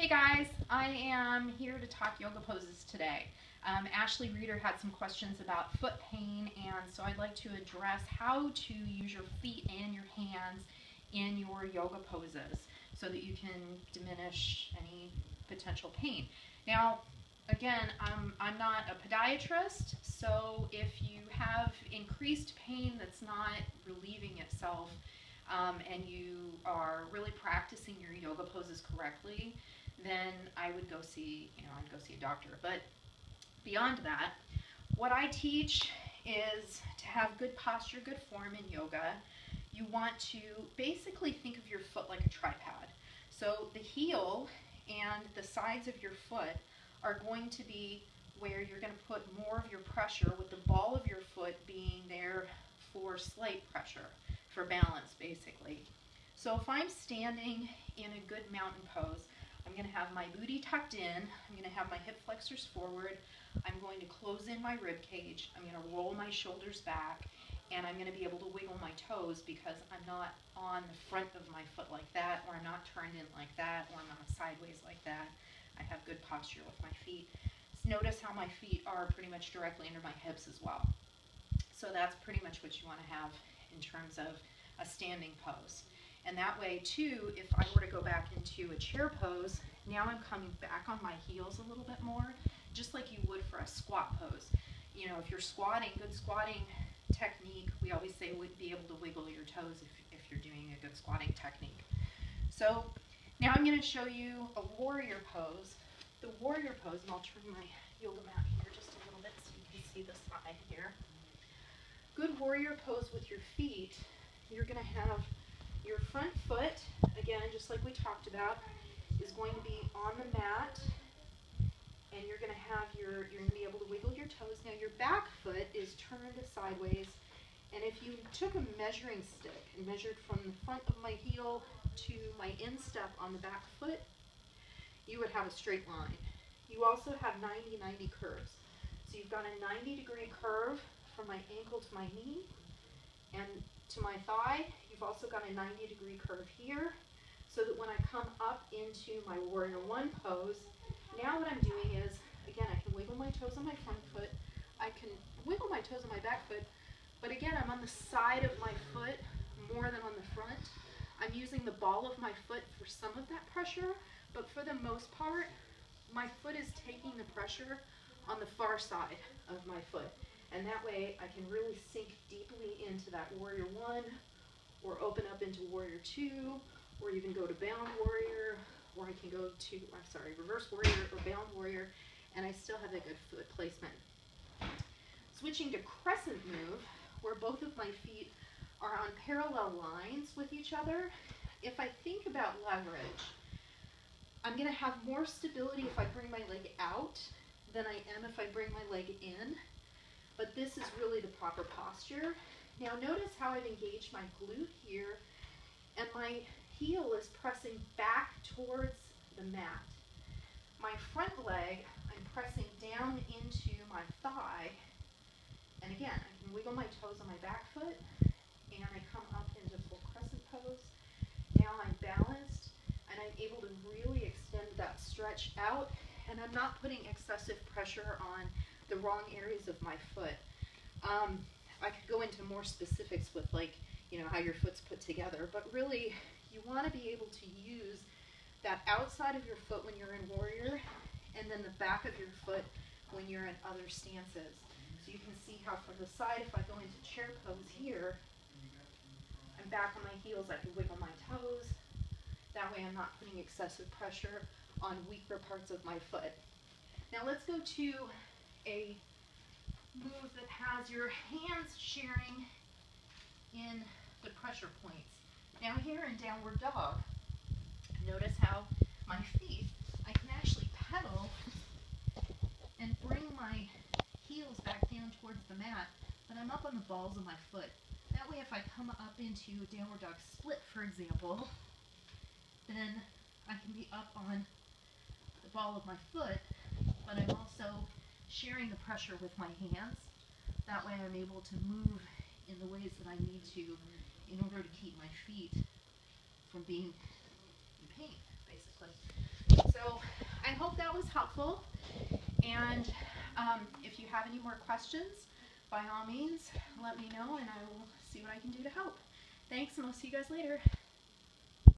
Hey guys, I am here to talk yoga poses today. Um, Ashley Reeder had some questions about foot pain and so I'd like to address how to use your feet and your hands in your yoga poses so that you can diminish any potential pain. Now, again, I'm, I'm not a podiatrist, so if you have increased pain that's not relieving itself um, and you are really practicing your yoga poses correctly, then I would go see, you know, I'd go see a doctor. But beyond that, what I teach is to have good posture, good form in yoga. You want to basically think of your foot like a tripod. So the heel and the sides of your foot are going to be where you're going to put more of your pressure with the ball of your foot being there for slight pressure, for balance basically. So if I'm standing in a good mountain pose, I'm going to have my booty tucked in. I'm going to have my hip flexors forward. I'm going to close in my rib cage. I'm going to roll my shoulders back. And I'm going to be able to wiggle my toes because I'm not on the front of my foot like that, or I'm not turned in like that, or I'm not sideways like that. I have good posture with my feet. Notice how my feet are pretty much directly under my hips as well. So that's pretty much what you want to have in terms of a standing pose. And that way too, if I were to go back into a chair pose, now I'm coming back on my heels a little bit more, just like you would for a squat pose. You know, if you're squatting, good squatting technique, we always say would be able to wiggle your toes if, if you're doing a good squatting technique. So now I'm going to show you a warrior pose. The warrior pose, and I'll turn my yoga mat here just a little bit so you can see the side here. Good warrior pose with your feet, you're going to have your front foot, again, just like we talked about, is going to be on the mat. And you're going to have your, you're going to be able to wiggle your toes. Now your back foot is turned sideways. And if you took a measuring stick and measured from the front of my heel to my instep on the back foot, you would have a straight line. You also have 90-90 curves. So you've got a 90 degree curve from my ankle to my knee and to my thigh, You've also got a 90 degree curve here so that when I come up into my warrior one pose, now what I'm doing is, again, I can wiggle my toes on my front foot, I can wiggle my toes on my back foot, but again, I'm on the side of my foot more than on the front. I'm using the ball of my foot for some of that pressure, but for the most part, my foot is taking the pressure on the far side of my foot. And that way I can really sink deeply into that warrior one or open up into warrior two, or even go to bound warrior, or I can go to, I'm sorry, reverse warrior or bound warrior, and I still have a good foot placement. Switching to crescent move, where both of my feet are on parallel lines with each other, if I think about leverage, I'm going to have more stability if I bring my leg out than I am if I bring my leg in. But this is really the proper posture. Now notice how I've engaged my glute here and my heel is pressing back towards the mat. My front leg, I'm pressing down into my thigh. And again, I can wiggle my toes on my back foot and I come up into full crescent pose. Now I'm balanced and I'm able to really extend that stretch out and I'm not putting excessive pressure on the wrong areas of my foot. Um, I could go into more specifics with like, you know, how your foot's put together, but really you want to be able to use that outside of your foot when you're in warrior and then the back of your foot when you're in other stances. So you can see how from the side, if I go into chair pose here, I'm back on my heels, I can wiggle my toes. That way I'm not putting excessive pressure on weaker parts of my foot. Now let's go to a move that has your hands sharing in the pressure points. Now here in downward dog, notice how my feet, I can actually pedal and bring my heels back down towards the mat, but I'm up on the balls of my foot. That way if I come up into downward dog split, for example, then I can be up on the ball of my foot, but I'm also sharing the pressure with my hands. That way I'm able to move in the ways that I need to in order to keep my feet from being in pain, basically. So I hope that was helpful. And um, if you have any more questions, by all means, let me know and I will see what I can do to help. Thanks, and I'll see you guys later.